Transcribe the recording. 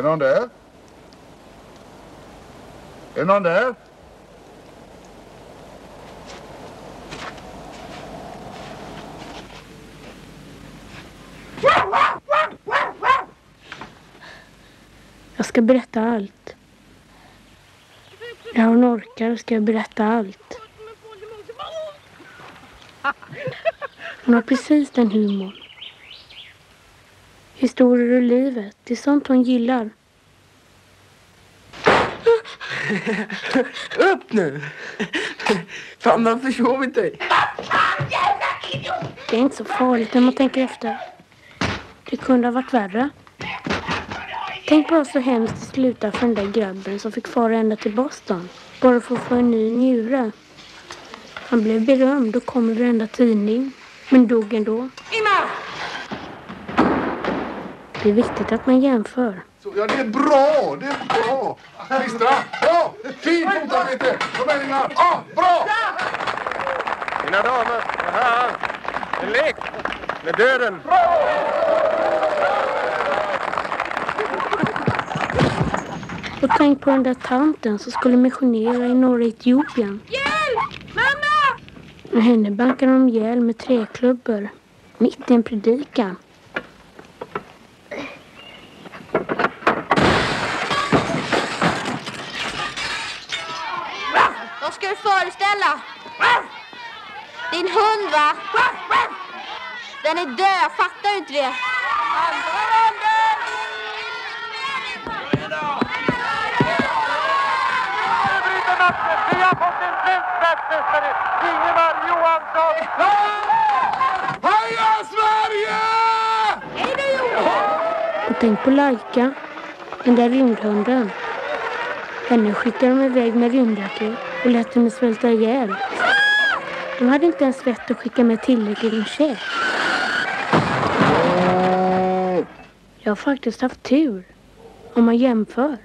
Är någon där? Är någon där? Jag ska berätta allt. När hon orkar ska jag berätta allt. Hon har precis den humorn. Historier ur livet, det är sånt hon gillar. Upp nu! Fan, man försovit dig. Det är inte så farligt när man tänker efter. Det kunde ha varit värre. Tänk bara så hemskt det slutade för den där grabben som fick fara ända till Boston. Bara för att få en ny njure. Han blev berömd och kom i varenda tidning. Men dog ändå. Det är viktigt att man jämför. Så, ja, det är bra! Det är bra! Klistra! Bra! Fint fotarbete! Kom igen Ingmar! Ja, bra! Mina damer och herrar, en lek med döden. Och tänk på den där tanten som skulle missionera i norra Etiopien. Hjälp! Mamma! Och henne bankade de ihjäl med träklubbor. Mitt i en predikan. Vad ska du föreställa? Din hund va? Den är död, fattar du inte det? Vi har fått en svensk världsmästare, Ingemar Johansson. Heja Sverige! Och tänk på Laika. Den där rymdhunden. Henne skickar de iväg med rymdraket och lät henne svälta ihjäl. De hade inte ens vett att skicka med tillräckligt med käk. Jag har faktiskt haft tur, om man jämför.